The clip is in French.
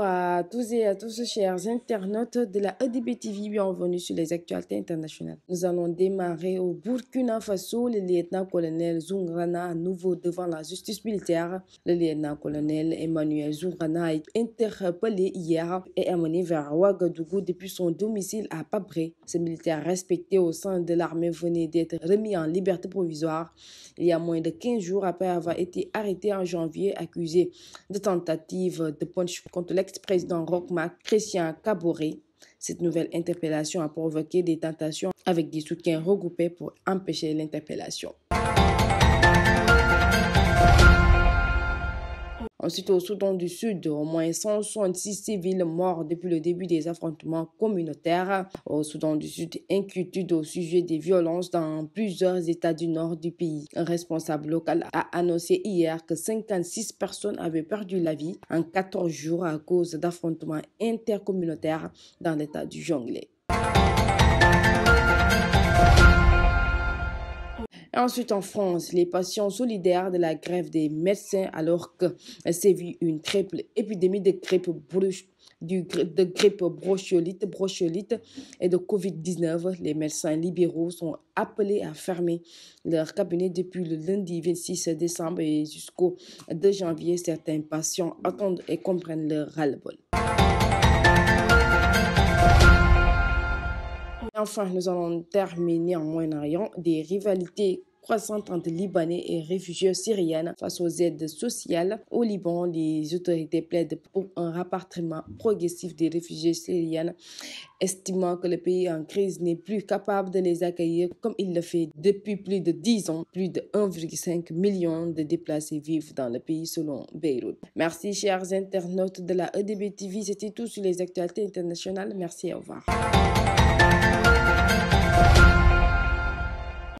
à tous et à tous, chers internautes de la EDB TV. Bienvenue sur les actualités internationales. Nous allons démarrer au Burkina Faso. Le lieutenant-colonel Zungrana, nouveau devant la justice militaire. Le lieutenant-colonel Emmanuel Zungrana a été interpellé hier et amené vers Ouagadougou depuis son domicile à Pabré. Ce militaire respecté au sein de l'armée venait d'être remis en liberté provisoire il y a moins de 15 jours après avoir été arrêté en janvier, accusé de tentative de contre l'ex-président Rockma Christian Caboret. Cette nouvelle interpellation a provoqué des tentations avec des soutiens regroupés pour empêcher l'interpellation. Ensuite, au Soudan du Sud, au moins 166 civils morts depuis le début des affrontements communautaires. Au Soudan du Sud, inquiétude au sujet des violences dans plusieurs États du nord du pays. Un responsable local a annoncé hier que 56 personnes avaient perdu la vie en 14 jours à cause d'affrontements intercommunautaires dans l'État du Jonglei. Ensuite, en France, les patients solidaires de la grève des médecins alors que sévit une triple épidémie de grippe bronchiolite et de Covid-19. Les médecins libéraux sont appelés à fermer leur cabinet depuis le lundi 26 décembre et jusqu'au 2 janvier. Certains patients attendent et comprennent leur ras-le-bol. Enfin, nous allons terminer en Moyen-Orient des rivalités croissantes entre Libanais et réfugiés syriens face aux aides sociales. Au Liban, les autorités plaident pour un rapatriement progressif des réfugiés syriens, estimant que le pays en crise n'est plus capable de les accueillir comme il le fait depuis plus de 10 ans. Plus de 1,5 million de déplacés vivent dans le pays selon Beyrouth. Merci chers internautes de la EDB TV, c'était tout sur les actualités internationales. Merci, au revoir.